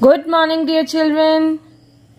Good morning, dear children.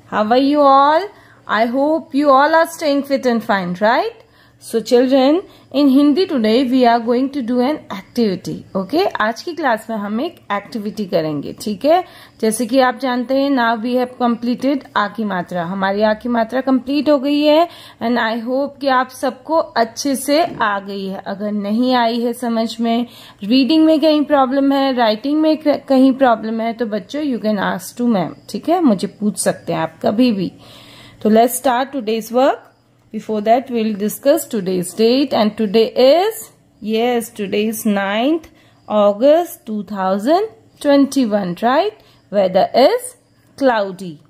How are you all? I hope you all are staying fit and fine, right? So, children in Hindi today we are going to do an activity okay आज की class में हम एक activity करेंगे ठीक है? जैसे कि आप जानते हैं नाउ वी हैव कंप्लीटेड आ की मात्रा। हमारी आ की मात्रा कंप्लीट हो गई है एंड आई होप कि आप सबको अच्छे से आ गई है। अगर नहीं आई है समझ में रीडिंग में कहीं प्रॉब्लम है राइटिंग में कहीं प्रॉब्लम है तो बच्चों you can ask to ma'am ठीक है? मुझे पूछ सकते हैं आप कभी भी। तो let's start today's work Before that, we'll discuss today's date and today is, yes, today is 9th August 2021, right? Weather is cloudy.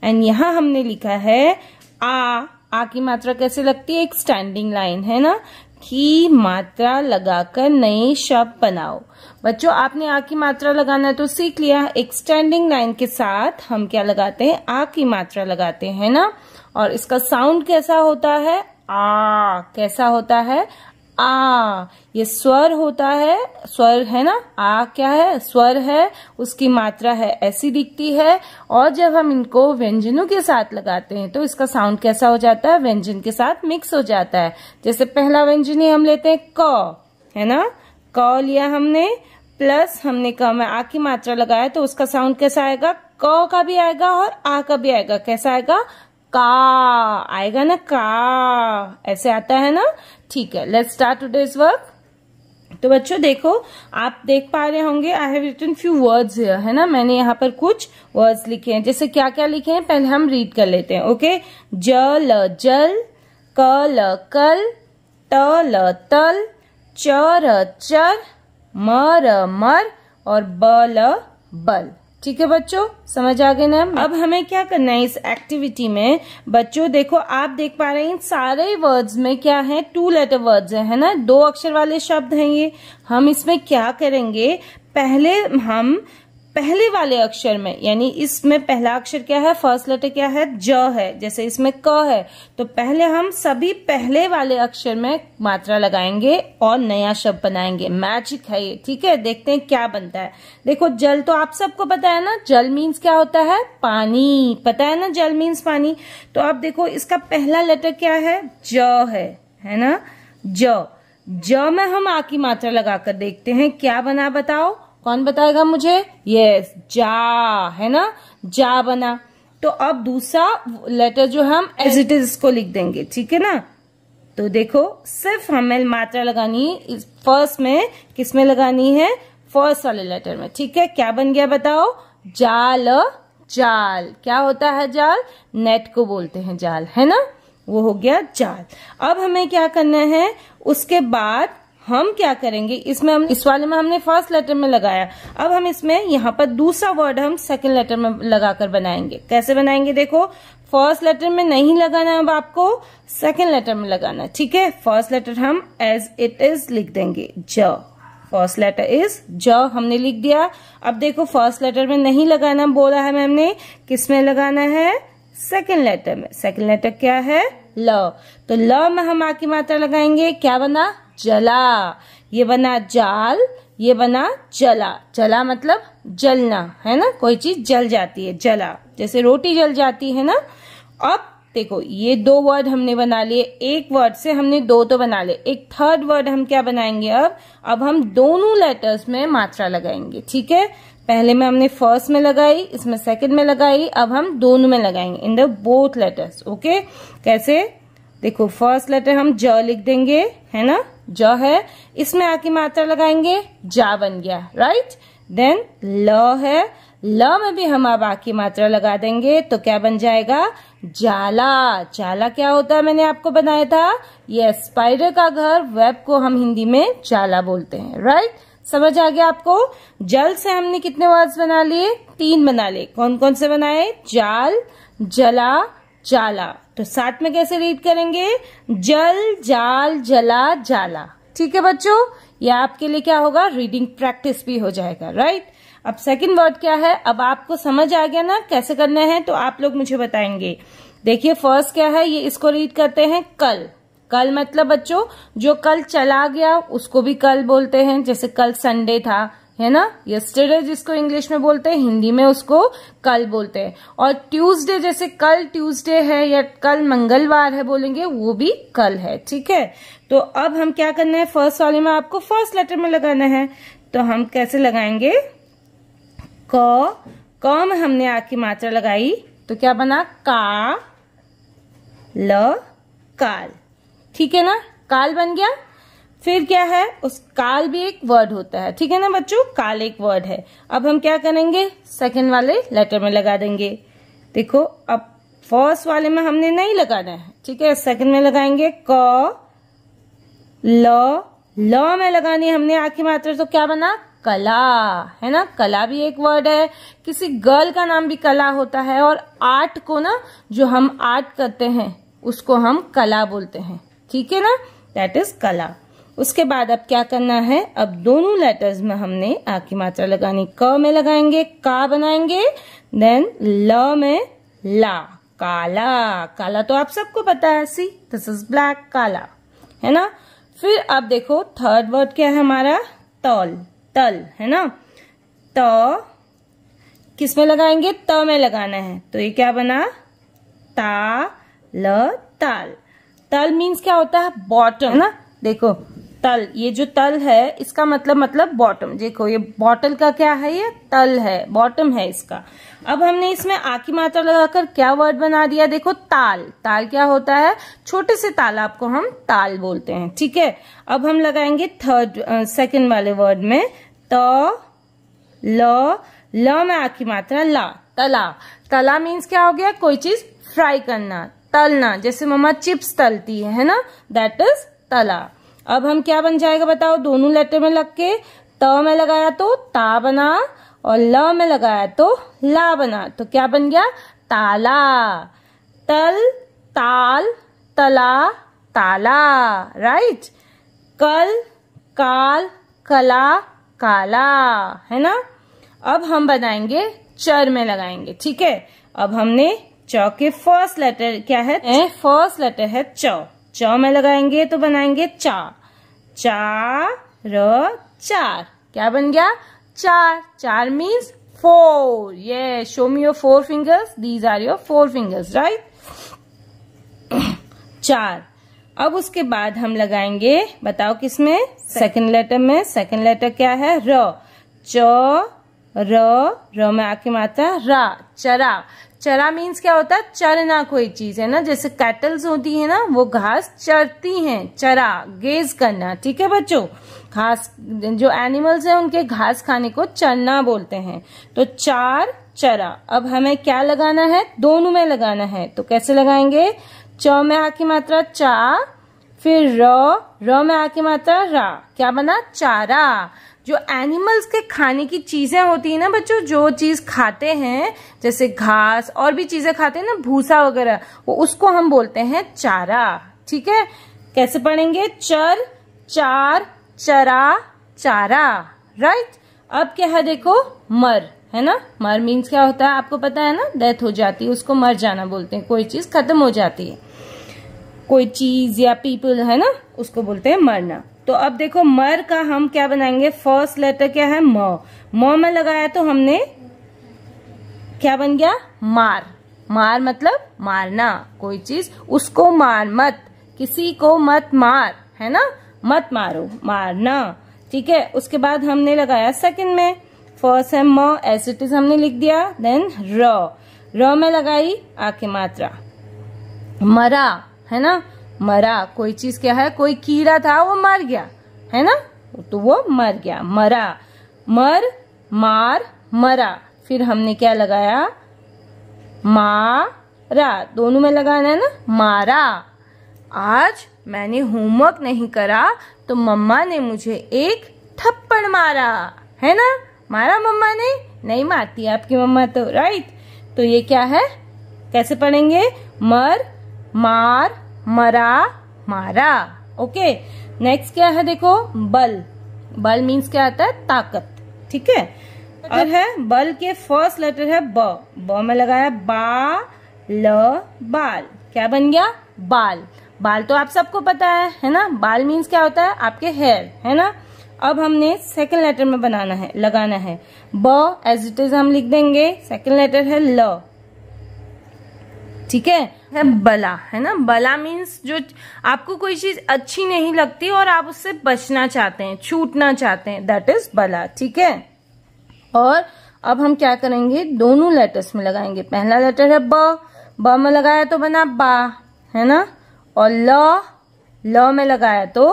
And यहाँ हमने लिखा है आ आ की मात्रा कैसे लगती है एक स्टैंडिंग लाइन है ना की मात्रा लगाकर नए शब्द बनाओ। बच्चों, आपने आ की मात्रा लगाना तो सीख लिया। एक स्टैंडिंग लाइन के साथ हम क्या लगाते हैं? आ की मात्रा लगाते हैं ना? और इसका साउंड कैसा होता है? आ, कैसा होता है? आ, ये स्वर होता है, स्वर है ना? आ क्या है? स्वर है, उसकी मात्रा है, ऐसी दिखती है। और जब हम इनको व्यंजनों के साथ लगाते हैं तो इसका साउंड कैसा हो जाता है? व्यंजन के साथ मिक्स हो जाता है। जैसे पहला व्यंजन ही हम लेते हैं, क, है ना? क लिया हमने प्लस हमने क में आ की मात्रा लगाया तो उसका साउंड कैसा आएगा? क का भी आएगा और आ का भी आएगा। कैसा आएगा? का। आएगा ना? का। ऐसे आता है ना? ठीक है लेट्स स्टार्ट टूडेज वर्क तो बच्चों, देखो, आप देख पा रहे होंगे I have written few words है ना? मैंने यहाँ पर कुछ वर्ड्स लिखे हैं। जैसे क्या क्या लिखे हैं, पहले हम रीड कर लेते हैं ओके जल, क, ल, कल ट ल, तल चर, म, र, मर, और ब, ल, बल। ठीक है बच्चों? समझ आ गए ना अब हमें क्या करना है इस एक्टिविटी में? बच्चों देखो आप देख पा रहे हैं सारे वर्ड्स में क्या है? टू लेटर वर्ड्स है, है ना? दो अक्षर वाले शब्द हैं ये। हम इसमें क्या करेंगे? पहले हम पहले वाले अक्षर में, यानी इसमें पहला अक्षर क्या है, फ़र्स्ट लेटर क्या है, ज है, जैसे इसमें क है। तो पहले हम सभी पहले वाले अक्षर में मात्रा लगाएँगे और नया शब्द बनाएँगे। मैजिक है ये, ठीक है? देखते हैं क्या बनता है। देखो, जल तो आप सबको पता है ना? जल मीन्स क्या होता है? पानी। पता है ना जल मीन्स पानी? तो आप देखो, इसका पहला लेटर क्या है? ज है है ना? ज। ज में हम आ की मात्रा लगाकर देखते हैं। क्या बना बताओ? कौन बताएगा मुझे? यस जा है ना? जा बना। तो अब दूसरा लेटर जो हम एज इट इज़ इसको लिख देंगे ठीक है ना? तो देखो सिर्फ़ हमें मात्रा लगानी फ़र्स्ट में किसमें लगानी है? फ़र्स्ट वाले लेटर में ठीक है? क्या बन गया बताओ? जाल जाल। क्या होता है जाल? नेट को बोलते हैं जाल है ना? वो हो गया जाल। अब हमें क्या करना है? उसके बाद हम क्या करेंगे? इसमें हम, इस वाले में हमने फ़र्स्ट लेटर में लगाया। अब हम इसमें यहाँ पर दूसरा वर्ड हम सेकंड लेटर में लगाकर बनाएँगे। कैसे बनाएँगे देखो? फ़र्स्ट लेटर में नहीं लगाना अब आपको सेकंड लेटर में लगाना। ठीक है? फ़र्स्ट लेटर हम एज इट इज़ लिख देंगे। ज। फ़र्स्ट लेटर इज़ ज। हमने लिख दिया। अब देखो फ़र्स्ट लेटर में नहीं लगाना बोला है मैम ने किसमें लगाना है? सेकेंड लेटर में। सेकेंड लेटर क्या है? ल। तो ल में हम आकी मात्रा लगाएँगे। क्या बना? जला। ये बना जाल, ये बना जला। जला मतलब जलना, है ना? कोई चीज़ जल जाती है, जला। जैसे रोटी जल जाती है ना? अब देखो, ये दो वर्ड हमने बना लिए। एक वर्ड से हमने दो तो बना लिए। एक थर्ड वर्ड हम क्या बनाएँगे अब? अब हम दोनों लेटर्स में मात्रा लगाएँगे, ठीक है? पहले में हमने फ़र्स्ट में लगाई, इसमें सेकंड में लगाई, अब हम दोनों में लगाएँगे in the both letters okay कैसे? देखो फ़र्स्ट लेटर हम ज लिख देंगे, है ना? ज है, इसमें आके मात्रा लगाएँगे जा बन गया राइट देन ल है, ल में भी हम अब आकी मात्रा लगा देंगे तो क्या बन जाएगा? जाला। जाला क्या होता है? मैंने आपको बनाया था। ये स्पाइडर का घर वेब को हम हिंदी में जाला बोलते हैं राइट समझ आ गया आपको? जल से हमने कितने वर्ड्स बना लिए? तीन बना लिए। कौन कौन से बनाए? जाल, जला, जाला। तो साथ में कैसे रीड करेंगे? जल, जाल, जला, जाला। ठीक है बच्चों? ये आपके लिए क्या होगा? रीडिंग प्रैक्टिस भी हो जाएगा राइट अब सेकंड वर्ड क्या है? अब आपको समझ आ गया ना कैसे करना है तो आप लोग मुझे बताएँगे। देखिए फ़र्स्ट क्या है? ये इसको रीड करते हैं, कल। कल मतलब बच्चों, जो कल चला गया, उसको भी कल बोलते हैं, जैसे कल संडे था। है ना? यस्टरडे जिसको इंग्लिश में बोलते हैं, हिंदी में उसको कल बोलते हैं। और ट्यूसडे जैसे कल ट्यूसडे है या कल मंगलवार है बोलेंगे, वो भी कल है, ठीक है? तो अब हम क्या करना है? फ़र्स्ट वाले में आपको फ़र्स्ट लेटर में लगाना है। तो हम कैसे लगाएँगे? क क में हमने आ की मात्रा लगाई। तो क्या बना? का, ल, काल। ठीक है ना? काल बन गया? फिर क्या है? उस काल भी एक वर्ड होता है। ठीक है ना बच्चों? काल एक वर्ड है। अब हम क्या करेंगे? सेकंड वाले लेटर में लगा देंगे। देखो, अब फ़र्स्ट वाले में हमने नहीं लगाना है। ठीक है? सेकंड में लगाएँगे क, ल ल में लगानी हमने आखिरी मात्रा तो क्या बना? कला। है ना? कला भी एक वर्ड है। किसी गर्ल का नाम भी कला होता है और आर्ट को ना, जो हम आर्ट करते हैं, उसको हम कला बोलते हैं। ठीक है ना? दैट इज़ कला। उसके बाद अब क्या करना है? अब दोनों लेटर्स में हमने आ की मात्रा लगानी। क में लगाएँगे, का बनाएँगे देन ल में ला, काला। काला तो आप सबको पता है सी दिस इज़ ब्लैक काला। है ना? फिर अब देखो थर्ड वर्ड क्या है हमारा? तल तल, है ना? त किसमें लगाएँगे? त में लगाना है। तो ये क्या बना? ता, ल, ताल। तल मीन्स क्या होता है? बॉटम है ना? देखो तल, ये जो तल है, इसका मतलब मतलब बॉटम देखो, ये बॉटल का क्या है, ये तल है बॉटम है इसका। अब हमने इसमें आ की मात्रा लगाकर क्या वर्ड बना दिया? देखो, ताल। ताल क्या होता है? छोटे से तालाब को हम ताल बोलते हैं, ठीक है? अब हम लगाएँगे थर्ड सेकंड वाले वर्ड में, त, ल ल में आ की मात्रा, ला, तला। तला मीन्स क्या हो गया? कोई चीज़ फ्राई करना, तलना। जैसे मम्मा चिप्स तलती है ना? दैट इज़ तला। अब हम क्या बन जाएगा बताओ? दोनों लेटर में लग के त में लगाया तो ता बना और ल में लगाया तो ला बना। तो क्या बन गया? ताला। तल, ताल, तला, ताला। राइट कल, काल, कला, काला। है ना? अब हम बनाएँगे चर में लगाएँगे। ठीक है? अब हमने च के फ़र्स्ट लेटर क्या है? फ़र्स्ट लेटर है च। च में लगाएँगे तो बनाएँगे चा। चा र चार। क्या बन गया? चार। चार मीन्स फोर ये show me your four fingers these are your four fingers right चार। अब उसके बाद हम लगाएँगे बताओ किसमें? सेकंड लेटर में। सेकंड लेटर क्या है? र। च। र र में आके मात्रा रा, चरा। चरा मीन्स क्या होता है? चरना कोई चीज़, है ना? जैसे कैटल्स होती है ना, वो घास चरती हैं, चरा गेज करना, ठीक है बच्चों? घास, जो एनिमल्स है, उनके घास खाने को चरना बोलते हैं। तो चार, चरा। अब हमें क्या लगाना है? दोनों में लगाना है। तो कैसे लगाएँगे? च में आ की मात्रा चा, फिर र र में आ की मात्रा रा। क्या बना? चारा। जो एनिमल्स के खाने की चीज़ें होती है ना बच्चों, जो चीज़ खाते हैं, जैसे घास, और भी चीज़ें खाते हैं ना, भूसा वगैरह, वो उसको हम बोलते हैं चारा, ठीक है? कैसे पढ़ेंगे? चर, चार, चरा, चारा राइट अब क्या है देखो? मर, है ना? मर मीन्स क्या होता है? आपको पता है ना? डेथ हो जाती है, उसको मर जाना बोलते हैं। कोई चीज़ खत्म हो जाती है। कोई चीज़ या पीपल है ना? उसको बोलते हैं मरना। तो अब देखो, मर का हम क्या बनाएँगे? फ़र्स्ट लेटर क्या है? म। म में लगाया तो हमने क्या बन गया? मार। मार मतलब मारना। कोई चीज़, उसको मार मत। किसी को मत मार, है ना? मत मारो, मारना। ठीक है? उसके बाद हमने लगाया सेकंड में। फ़र्स्ट है म एस इट इज़ हमने लिख दिया। देन र में लगाई आके मात्रा। मरा, है ना? मरा, कोई चीज़ क्या है? कोई कीड़ा था, वो मर गया, है ना? तो वो मर गया, मरा। मर, मार, मरा। फिर हमने क्या लगाया? मारा। दोनों में लगाना है ना? मारा। आज मैंने होमवर्क नहीं करा तो मम्मा ने मुझे एक थप्पड़ मारा, है ना? मारा मम्मा ने? नहीं मारती आपकी मम्मा तो राइट तो ये क्या है? कैसे पढ़ेंगे? मर, मार मरा मारा। ओके नेक्स्ट क्या है देखो? बल। बल मीन्स क्या आता है? ताकत। ठीक है? लेटर है बल के फ़र्स्ट लेटर है ब। ब में लगाया बा ल बाल। क्या बन गया? बाल। बाल तो आप सबको पता है है ना? बाल मीन्स क्या होता है? आपके हेयर है ना? अब हमने सेकंड लेटर में बनाना है लगाना है। ब एज इट इज़ हम लिख देंगे सेकंड लेटर है ल। ठीक है? है बला, है ना? बला मीन्स जो आपको कोई चीज़ अच्छी नहीं लगती और आप उससे बचना चाहते हैं, छूटना चाहते हैं दैट इज़ बला, ठीक है? और अब हम क्या करेंगे? दोनों लेटर्स में लगाएँगे। पहला लेटर है ब ब में लगाया तो बना बा, है ना? और ल ल में लगाया तो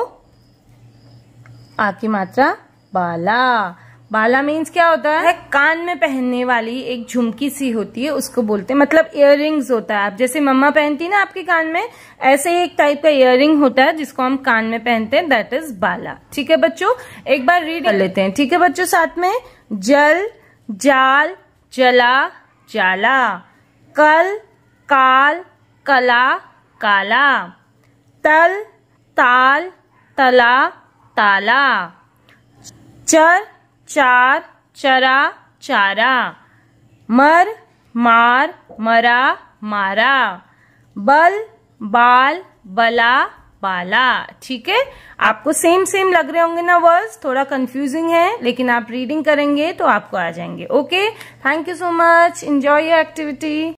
आ की मात्रा बाला। बाला मीन्स क्या होता है? कान में पहनने वाली एक झुमकी सी होती है उसको बोलते हैं। मतलब इयर होता है। आप जैसे मम्मा पहनती ना आपके कान में ऐसे ही एक टाइप का इयर होता है जिसको हम कान में पहनते हैं दैट इज़ बाला। ठीक है बच्चों? एक बार रीड कर लेते हैं। ठीक है बच्चों साथ में जल जाल जला जाला कल काल कला काला तल ताल तला ताला चर चार, चरा, चारा। मर, मार, मरा, मारा। बल, बाल, बला, बाला। ठीक है? आपको सेम सेम लग रहे होंगे ना वर्ड्स थोड़ा कंफ्यूजिंग है, लेकिन आप रीडिंग करेंगे तो आपको आ जाएँगे। Okay thank you so much enjoy your activity